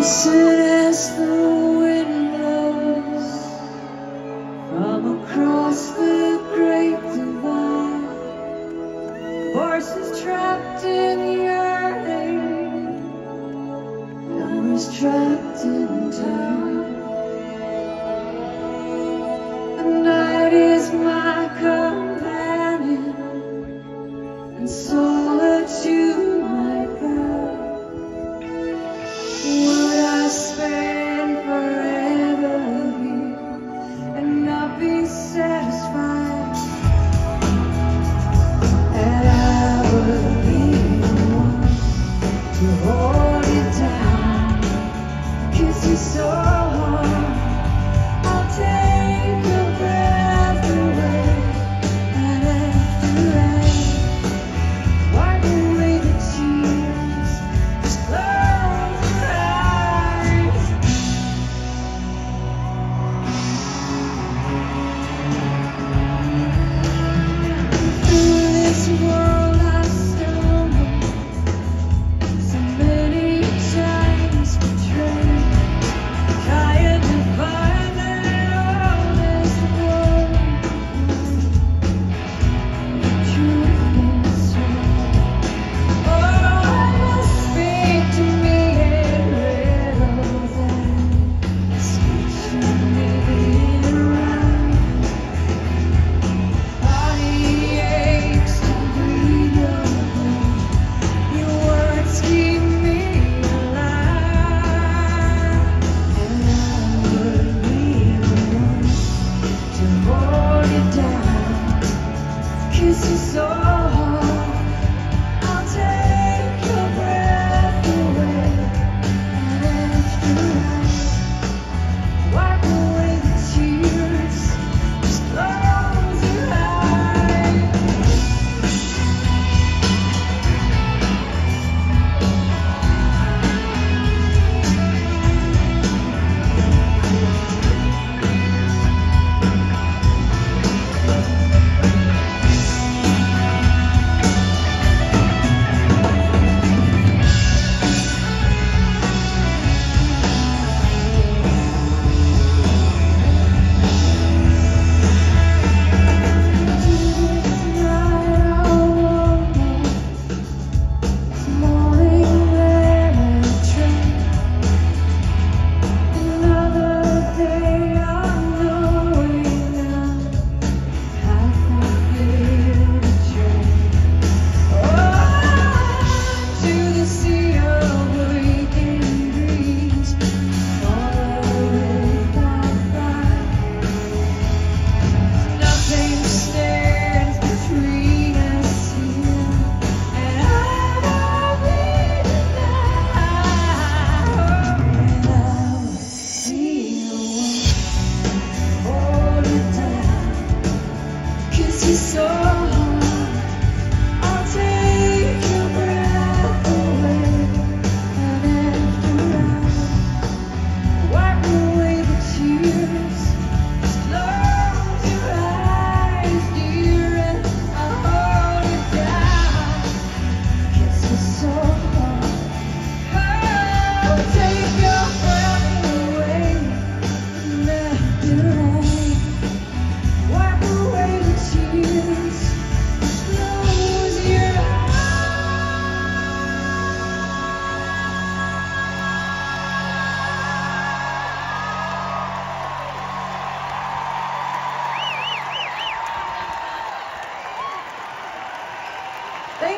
Listen as the wind blows from across the great divide. Horses trapped in yearning, numbers trapped in time.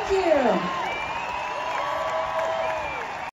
Thank you.